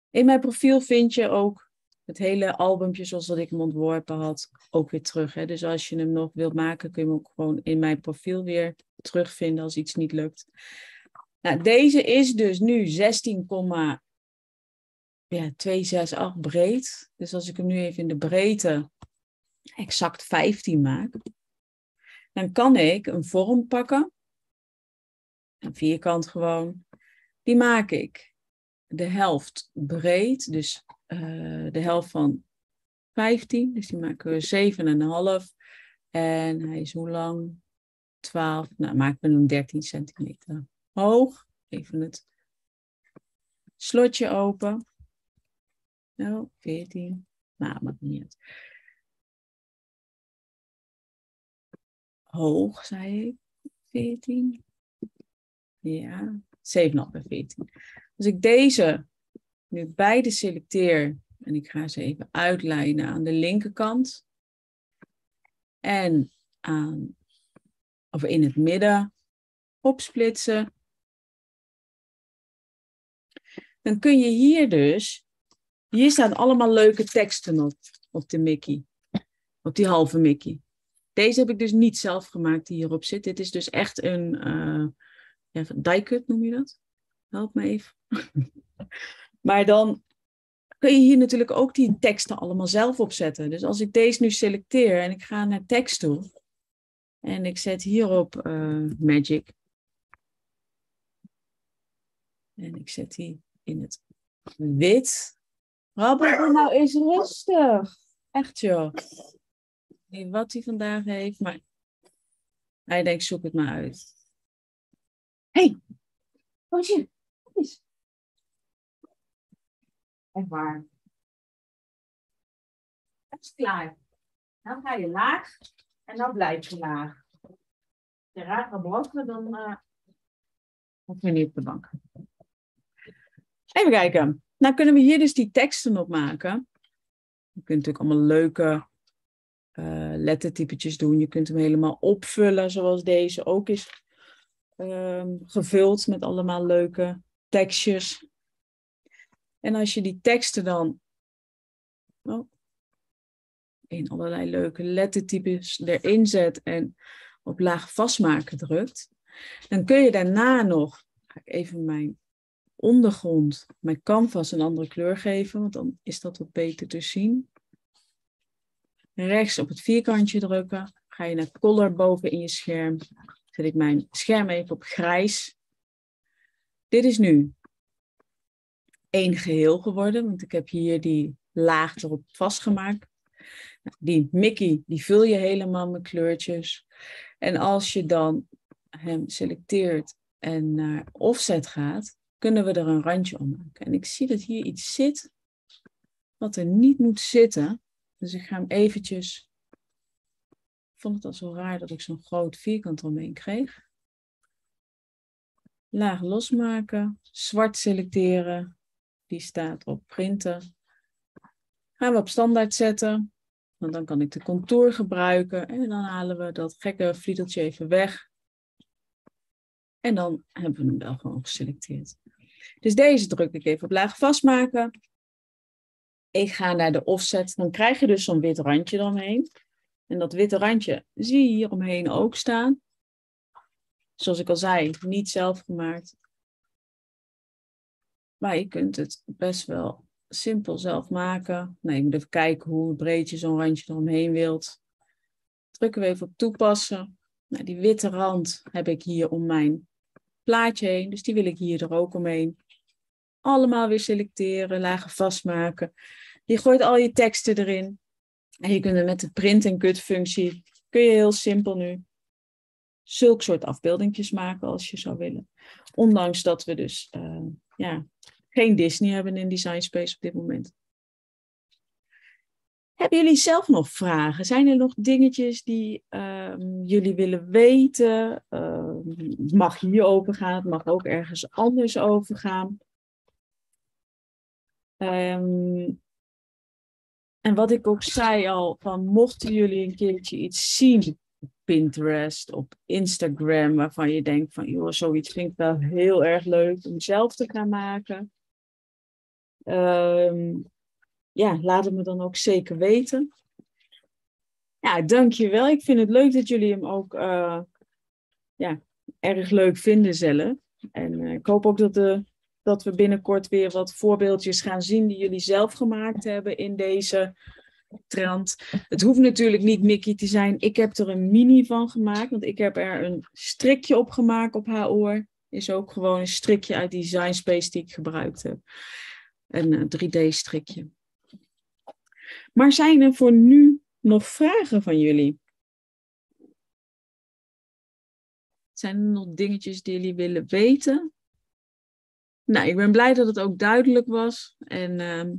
S1: In mijn profiel vind je ook het hele albumpje zoals dat ik hem ontworpen had, ook weer terug. Hè? Dus als je hem nog wilt maken, kun je hem ook gewoon in mijn profiel weer terugvinden als iets niet lukt. Nou, deze is dus nu 16,268 breed. Dus als ik hem nu even in de breedte exact 15 maak, dan kan ik een vorm pakken. Een vierkant gewoon. Die maak ik de helft breed, dus uh, de helft van 15. Dus die maken we 7,5. En hij is hoe lang? 12, nou maak we hem 13 centimeter hoog. Even het slotje open. Nou, 14. Nou, maakt niet uit. Hoog, zei ik. 14. Ja, 7,5 en 14. Als ik deze nu beide selecteer en ik ga ze even uitlijnen aan de linkerkant en aan of in het midden opsplitsen. Dan kun je hier dus, hier staan allemaal leuke teksten op, op de Mickey, op die halve Mickey. Deze heb ik dus niet zelf gemaakt die hierop zit. Dit is dus echt een uh, ja, die cut noem je dat? Help me even. maar dan kun je hier natuurlijk ook die teksten allemaal zelf opzetten. Dus als ik deze nu selecteer en ik ga naar tekst toe, en ik zet hierop uh, Magic. En ik zet die in het wit. Rabbel nou eens rustig. Echt joh. Wat hij vandaag heeft, maar hij denkt, zoek het maar uit. hey, wat is is? Echt waar. Het is klaar. Dan ga je laag. En dan blijf je laag. Als je blokken, dan uh, we niet op de bank. Even kijken. Nou kunnen we hier dus die teksten op maken. Je kunt natuurlijk allemaal leuke uh, lettertypetjes doen. Je kunt hem helemaal opvullen, zoals deze ook is um, gevuld met allemaal leuke tekstjes. En als je die teksten dan oh, in allerlei leuke lettertypes erin zet en op laag vastmaken drukt, dan kun je daarna nog, ga ik even mijn ondergrond, mijn canvas een andere kleur geven, want dan is dat wat beter te zien. Rechts op het vierkantje drukken, ga je naar color boven in je scherm, zet ik mijn scherm even op grijs. Dit is nu één geheel geworden, want ik heb hier die laag erop vastgemaakt. Die Mickey, die vul je helemaal met kleurtjes. En als je dan hem selecteert en naar offset gaat, kunnen we er een randje om maken. En ik zie dat hier iets zit wat er niet moet zitten. Dus ik ga hem eventjes. Ik vond het al zo raar dat ik zo'n groot vierkant omheen kreeg. Laag losmaken, zwart selecteren. Die staat op printen. Gaan we op standaard zetten. Want dan kan ik de contour gebruiken. En dan halen we dat gekke vliedeltje even weg. En dan hebben we hem wel gewoon geselecteerd. Dus deze druk ik even op laag vastmaken. Ik ga naar de offset. Dan krijg je dus zo'n wit randje eromheen. En dat witte randje zie je hier omheen ook staan. Zoals ik al zei, niet zelf gemaakt. Maar je kunt het best wel simpel zelf maken. Nee, je moet even kijken hoe breed je zo'n randje eromheen wilt. Drukken we even op toepassen. Nou, die witte rand heb ik hier om mijn plaatje heen. Dus die wil ik hier er ook omheen. Allemaal weer selecteren, lagen vastmaken. Je gooit al je teksten erin. En je kunt er met de print en cut functie, kun je heel simpel nu zulk soort afbeeldingjes maken als je zou willen. Ondanks dat we dus uh, ja, geen Disney hebben in Design Space op dit moment. Hebben jullie zelf nog vragen? Zijn er nog dingetjes die um, jullie willen weten? Het mag hier over gaan, het mag ook ergens anders over gaan. Um, en wat ik ook zei al, van mochten jullie een keertje iets zien op Pinterest, op Instagram, waarvan je denkt van, joh, zoiets vind ik wel heel erg leuk om zelf te gaan maken. Um, ja, laat het me dan ook zeker weten. Ja, dankjewel. Ik vind het leuk dat jullie hem ook uh, ja, erg leuk vinden zelf. En uh, ik hoop ook dat, de, dat we binnenkort weer wat voorbeeldjes gaan zien die jullie zelf gemaakt hebben in deze trend. Het hoeft natuurlijk niet Mickey te zijn. Ik heb er een mini van gemaakt, want ik heb er een strikje op gemaakt op haar oor. Is ook gewoon een strikje uit Design Space die ik gebruikt heb. Een 3D-strikje. Eh, maar zijn er voor nu nog vragen van jullie? Zijn er nog dingetjes die jullie willen weten? Nou, ik ben blij dat het ook duidelijk was. En uh,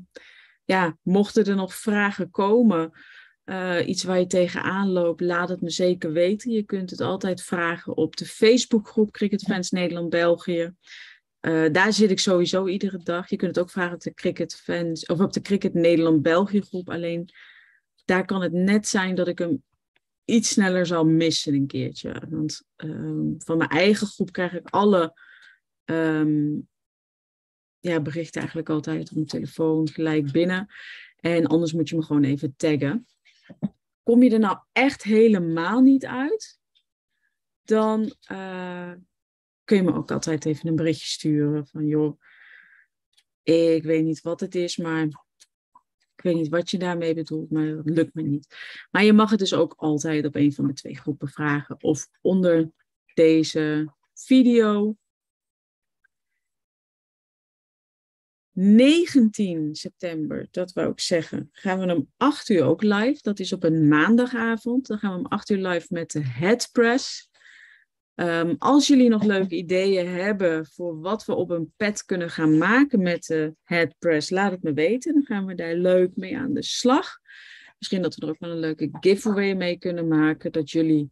S1: ja, mochten er nog vragen komen, uh, iets waar je tegenaan loopt, laat het me zeker weten. Je kunt het altijd vragen op de Facebookgroep Cricket Fans Nederland-België. Uh, daar zit ik sowieso iedere dag. Je kunt het ook vragen op de Cricket Fans of op de Cricket Nederland-België groep. Alleen daar kan het net zijn dat ik hem iets sneller zal missen een keertje. Want um, van mijn eigen groep krijg ik alle um, ja, berichten eigenlijk altijd op mijn telefoon gelijk binnen. En anders moet je me gewoon even taggen. Kom je er nou echt helemaal niet uit, dan uh, kun je me ook altijd even een berichtje sturen van joh, ik weet niet wat het is, maar ik weet niet wat je daarmee bedoelt, maar dat lukt me niet. Maar je mag het dus ook altijd op een van de twee groepen vragen of onder deze video. 19 september, dat wou ik zeggen, gaan we om 8 uur ook live. Dat is op een maandagavond. Dan gaan we om 8 uur live met de Headpress. Um, als jullie nog leuke ideeën hebben voor wat we op een pad kunnen gaan maken met de headpress, laat het me weten. Dan gaan we daar leuk mee aan de slag. Misschien dat we er ook wel een leuke giveaway mee kunnen maken. Dat jullie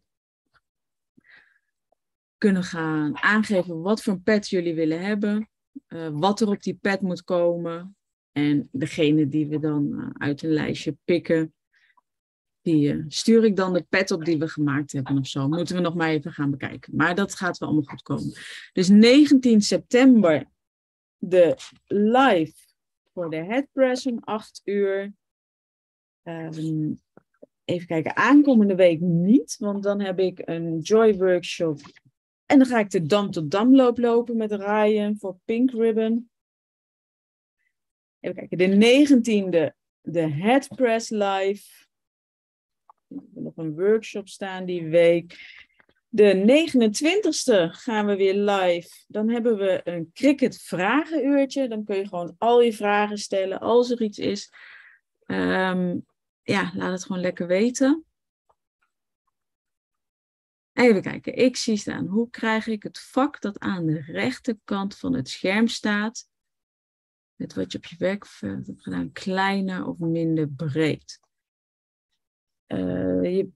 S1: kunnen gaan aangeven wat voor een pad jullie willen hebben. Uh, wat er op die pad moet komen. En degene die we dan uh, uit een lijstje pikken, die uh, stuur ik dan de pet op die we gemaakt hebben of zo. Moeten we nog maar even gaan bekijken. Maar dat gaat wel allemaal goed komen. Dus 19 september de live voor de headpress om 8 uur. Um, even kijken, aankomende week niet, want dan heb ik een joy workshop. En dan ga ik de Dam tot Damloop lopen met Ryan voor Pink Ribbon. Even kijken, de 19e de headpress live. We hebben nog een workshop staan die week. De 29ste gaan we weer live. Dan hebben we een cricket vragenuurtje. Dan kun je gewoon al je vragen stellen als er iets is. Um, ja, laat het gewoon lekker weten. Even kijken, ik zie staan. Hoe krijg ik het vak dat aan de rechterkant van het scherm staat, met wat je op je werkveld hebt gedaan, kleiner of minder breed? eh, je,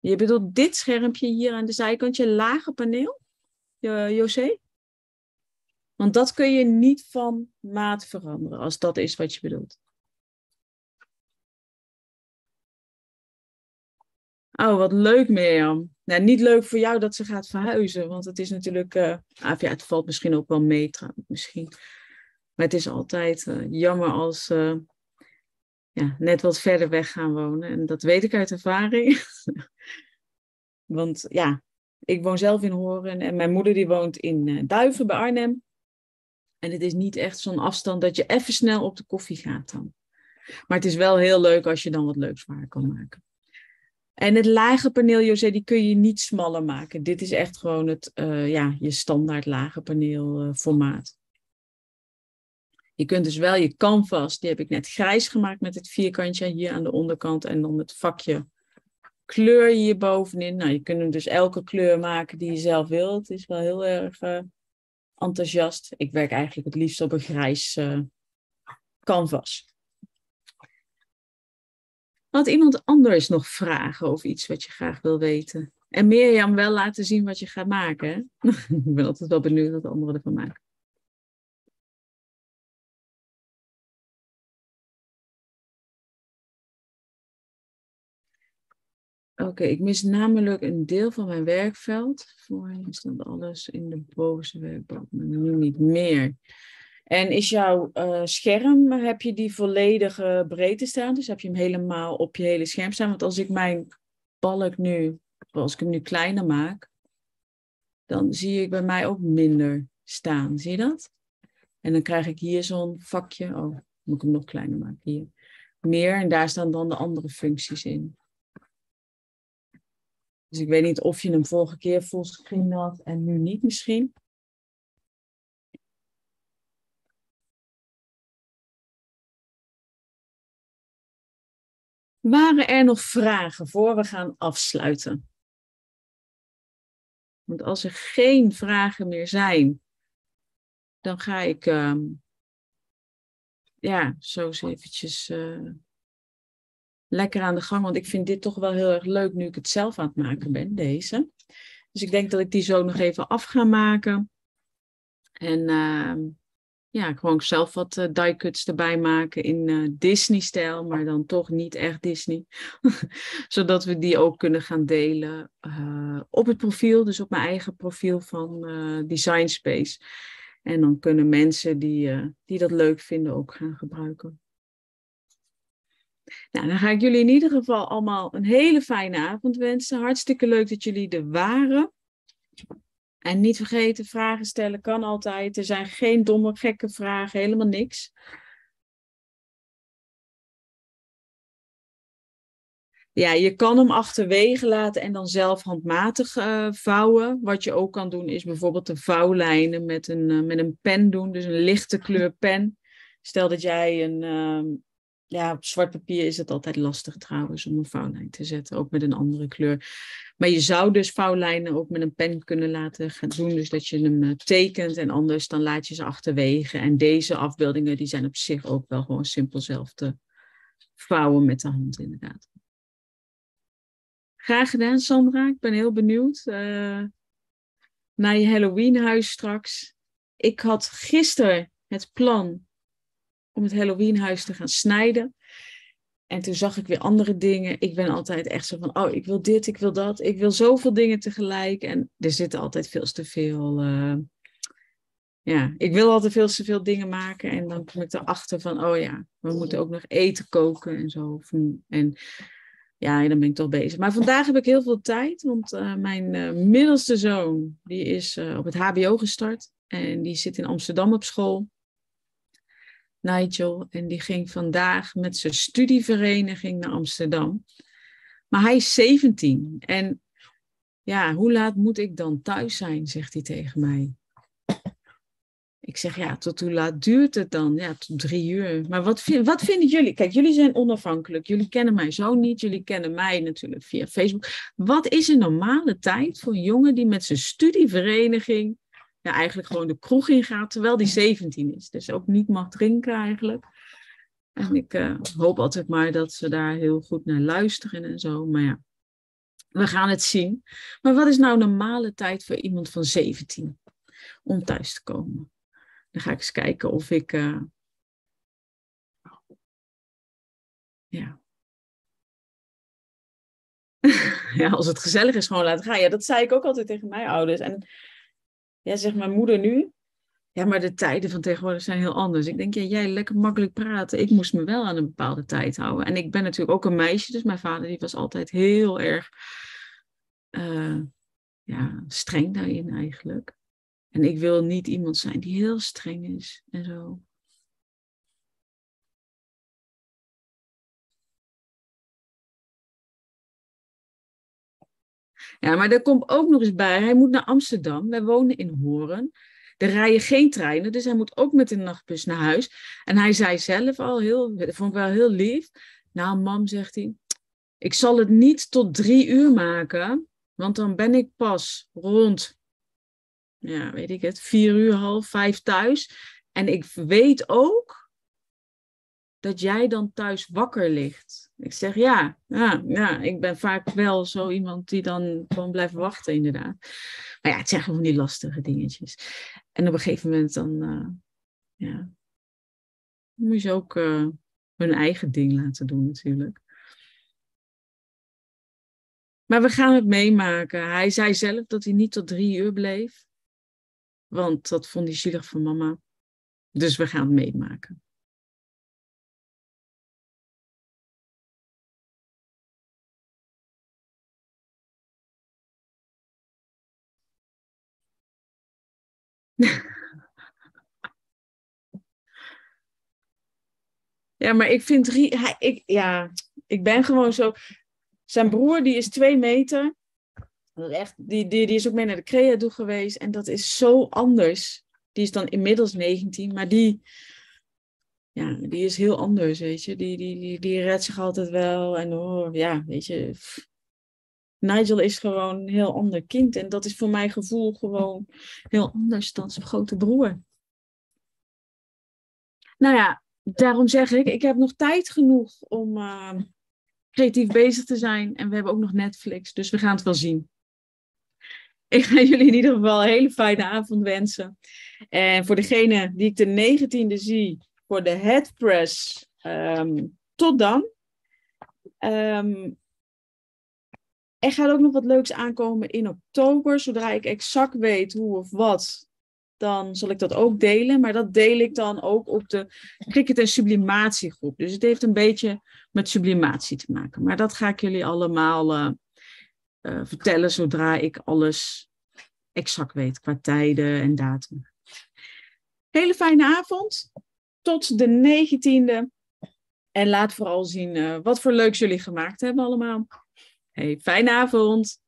S1: je bedoelt dit schermpje hier aan de zijkant, je lage paneel, José? Want dat kun je niet van maat veranderen, als dat is wat je bedoelt. Oh, wat leuk, Mirjam. Nou, niet leuk voor jou dat ze gaat verhuizen, want het is natuurlijk, uh, ja, het valt misschien ook wel mee, misschien. Maar het is altijd uh, jammer als uh, ja, net wat verder weg gaan wonen. En dat weet ik uit ervaring. want ja, ik woon zelf in Horen en mijn moeder die woont in Duiven bij Arnhem. En het is niet echt zo'n afstand dat je even snel op de koffie gaat dan. Maar het is wel heel leuk als je dan wat leuks waar kan maken. En het lage paneel, José, die kun je niet smaller maken. Dit is echt gewoon het, uh, ja, je standaard lage paneel uh, formaat. Je kunt dus wel je canvas, die heb ik net grijs gemaakt met het vierkantje hier aan de onderkant. En dan het vakje kleur hier bovenin. Nou, je kunt hem dus elke kleur maken die je zelf wilt. Het is wel heel erg uh, enthousiast. Ik werk eigenlijk het liefst op een grijs canvas. Had iemand anders nog vragen of iets wat je graag wil weten? En Mirjam wel laten zien wat je gaat maken. ik ben altijd wel benieuwd wat anderen ervan maken. Oké, ik mis namelijk een deel van mijn werkveld. Voorheen stond alles in de bovenste werkblad, maar nu niet meer. En is jouw uh, scherm, heb je die volledige breedte staan? Dus heb je hem helemaal op je hele scherm staan? Want als ik mijn balk nu, als ik hem nu kleiner maak, dan zie ik bij mij ook minder staan. Zie je dat? En dan krijg ik hier zo'n vakje. Oh, moet ik hem nog kleiner maken hier. Meer en daar staan dan de andere functies in. Dus ik weet niet of je hem vorige keer fullscreen had en nu niet misschien. Waren er nog vragen voor we gaan afsluiten? Want als er geen vragen meer zijn, dan ga ik uh, ja, zo eens eventjes uh, lekker aan de gang. Want ik vind dit toch wel heel erg leuk nu ik het zelf aan het maken ben, deze. Dus ik denk dat ik die zo nog even af ga maken. En uh, ja, gewoon zelf wat uh, die cuts erbij maken in uh, Disney-stijl, maar dan toch niet echt Disney. Zodat we die ook kunnen gaan delen uh, op het profiel, dus op mijn eigen profiel van Design Space. En dan kunnen mensen die, die dat leuk vinden ook gaan gebruiken. Nou, dan ga ik jullie in ieder geval allemaal een hele fijne avond wensen. Hartstikke leuk dat jullie er waren. En niet vergeten, vragen stellen kan altijd. Er zijn geen domme, gekke vragen, helemaal niks. Ja, je kan hem achterwege laten en dan zelf handmatig uh, vouwen. Wat je ook kan doen is bijvoorbeeld de vouwlijnen met een, uh, met een pen doen. Dus een lichte kleur pen. Stel dat jij een, uh, ja, op zwart papier is het altijd lastig trouwens om een vouwlijn te zetten, ook met een andere kleur. Maar je zou dus vouwlijnen ook met een pen kunnen laten gaan doen, dus dat je hem eh, tekent en anders dan laat je ze achterwege. En deze afbeeldingen die zijn op zich ook wel gewoon simpel zelf te vouwen met de hand inderdaad. Graag gedaan Sandra, ik ben heel benieuwd uh, naar je Halloween huis straks. Ik had gisteren het plan om het Halloweenhuis te gaan snijden. En toen zag ik weer andere dingen. Ik ben altijd echt zo van, oh, ik wil dit, ik wil dat. Ik wil zoveel dingen tegelijk. En er zitten altijd veel te veel... Uh, ja, ik wil altijd veel te veel dingen maken. En dan kom ik erachter van, oh ja, we moeten ook nog eten koken en zo. En ja, dan ben ik toch bezig. Maar vandaag heb ik heel veel tijd. Want uh, mijn uh, middelste zoon, die is op het hbo gestart. En die zit in Amsterdam op school. Nigel. En die ging vandaag met zijn studievereniging naar Amsterdam. Maar hij is 17. En ja, hoe laat moet ik dan thuis zijn, zegt hij tegen mij. Ik zeg, ja, tot hoe laat duurt het dan? Ja, tot drie uur. Maar wat, wat vinden jullie? Kijk, jullie zijn onafhankelijk. Jullie kennen mij zo niet. Jullie kennen mij natuurlijk via Facebook. Wat is een normale tijd voor een jongen die met zijn studievereniging ja, eigenlijk gewoon de kroeg in gaat, terwijl die 17 is. Dus ook niet mag drinken eigenlijk. En ik uh, hoop altijd maar dat ze daar heel goed naar luisteren en zo. Maar ja, we gaan het zien. Maar wat is nou normale tijd voor iemand van 17 om thuis te komen? Dan ga ik eens kijken of ik. Uh, ja. ja, als het gezellig is, gewoon laten gaan. Ja, dat zei ik ook altijd tegen mijn ouders. En ja, zegt mijn moeder nu. Ja, maar de tijden van tegenwoordig zijn heel anders. Ik denk, ja, jij lekker makkelijk praten. Ik moest me wel aan een bepaalde tijd houden. En ik ben natuurlijk ook een meisje, dus mijn vader die was altijd heel erg uh, ja, streng daarin eigenlijk. En ik wil niet iemand zijn die heel streng is en zo. Ja, maar er komt ook nog eens bij, hij moet naar Amsterdam. Wij wonen in Horen. Er rijden geen treinen, dus hij moet ook met een nachtbus naar huis. En hij zei zelf al, heel, dat vond ik wel heel lief. Nou, mam, zegt hij, ik zal het niet tot drie uur maken, want dan ben ik pas rond, ja, weet ik het, vier uur, half vijf thuis. En ik weet ook dat jij dan thuis wakker ligt. Ik zeg ja, ja, ja, ik ben vaak wel zo iemand die dan gewoon blijft wachten, inderdaad. Maar ja, het zijn gewoon die lastige dingetjes. En op een gegeven moment dan, uh, ja, moet je ook uh, hun eigen ding laten doen natuurlijk. Maar we gaan het meemaken. Hij zei zelf dat hij niet tot drie uur bleef. Want dat vond hij zielig van mama. Dus we gaan het meemaken. Ja, maar ik vind... Hij, ik, ja, ik ben gewoon zo... Zijn broer, die is twee meter. Echt, die, die, die is ook mee naar de Crea geweest. En dat is zo anders. Die is dan inmiddels 19, maar die, ja, die is heel anders, weet je. Die, die, die, die redt zich altijd wel. En oh, ja, weet je. Nigel is gewoon een heel ander kind. En dat is voor mijn gevoel gewoon heel anders dan zijn grote broer. Nou ja, daarom zeg ik, ik heb nog tijd genoeg om, uh, creatief bezig te zijn. En we hebben ook nog Netflix, dus we gaan het wel zien. Ik ga jullie in ieder geval een hele fijne avond wensen. En voor degene die ik de 19e zie, voor de headpress, um, tot dan. Um, er gaat ook nog wat leuks aankomen in oktober. Zodra ik exact weet hoe of wat, dan zal ik dat ook delen. Maar dat deel ik dan ook op de cricket- en sublimatiegroep. Dus het heeft een beetje met sublimatie te maken. Maar dat ga ik jullie allemaal uh, uh, vertellen zodra ik alles exact weet qua tijden en datum. Hele fijne avond. Tot de 19e. En laat vooral zien uh, wat voor leuks jullie gemaakt hebben allemaal. Hey, fijne avond.